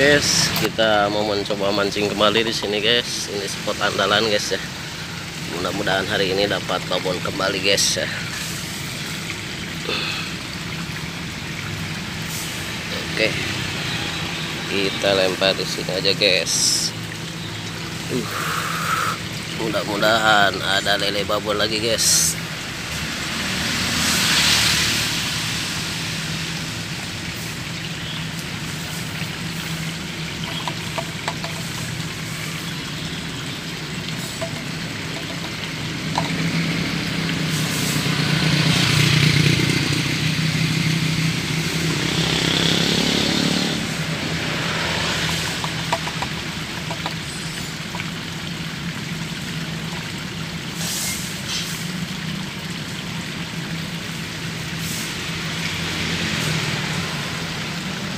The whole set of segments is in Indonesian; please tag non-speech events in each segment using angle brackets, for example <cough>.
guys. Kita mau mencoba mancing kembali di sini guys. Ini spot andalan guys ya. Mudah-mudahan hari ini dapat babon kembali guys ya. Oke. Kita lempar di sini aja guys. Uh, mudah-mudahan ada lele babon lagi guys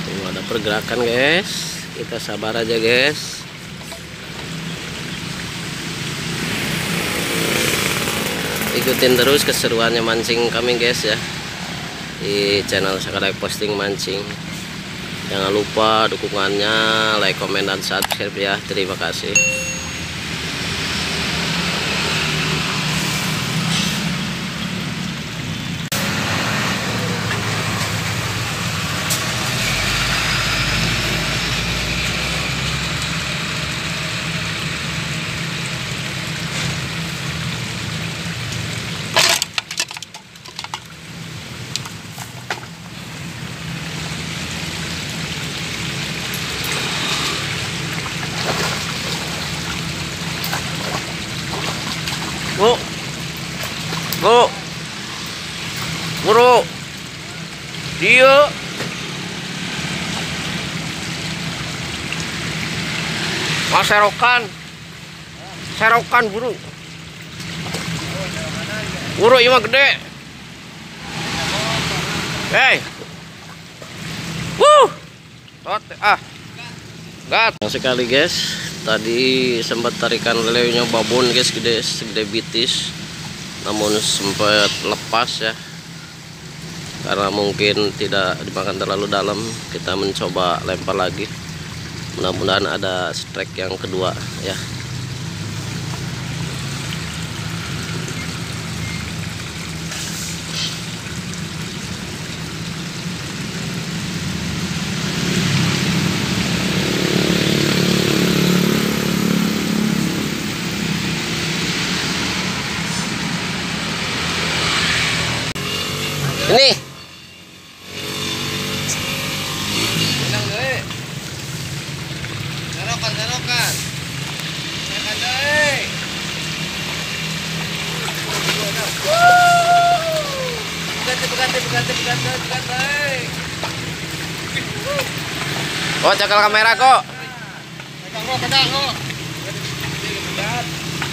Tuh, ada pergerakan guys. Kita sabar aja guys. Ikutin terus keseruannya mancing kami guys ya. Di channel Sakalai Posting Mancing. Jangan lupa dukungannya like comment dan subscribe ya. Terima kasih Dia. Mas serokan. Serokan buru. Buru ini mah gede. Hei. Wuh. Ah. Gat. Sekali guys. Tadi sempat tarikan lelenya babon guys gede segede bitis. Namun sempat lepas ya. Karena mungkin tidak dimakan terlalu dalam, kita mencoba lempar lagi. Mudah-mudahan ada strike yang kedua ya. Oh, cakal kamera kok. Pegang kok, pegang kok.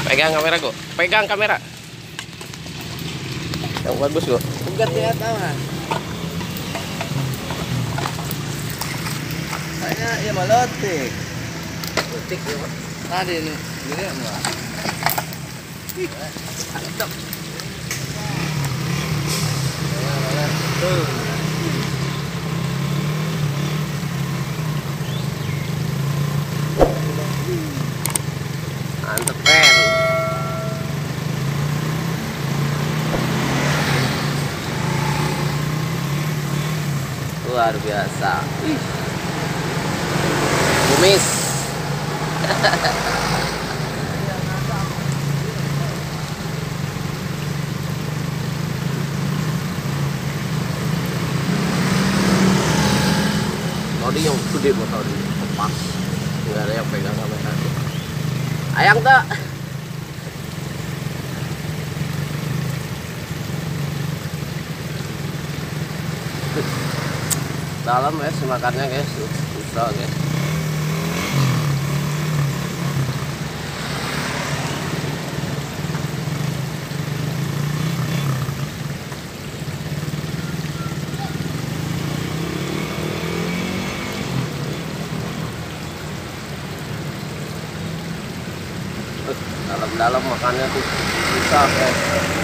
Pegang kamera kok. Pegang kamera. Yang bagus kok. Beganti ya, tahu kan? Kayaknya ya malotik. Lotik ya, Pak. Tadi ini, gini ya, Mbak. Tuh. Pen. Luar biasa. Ih. Kumis. <laughs> Tadi yang gede buat tadi pas. Enggak ada yang pegang kamera. Ayang tak? Dalam ya makannya guys, susah guys. Dalam-dalam makannya tuh susah guys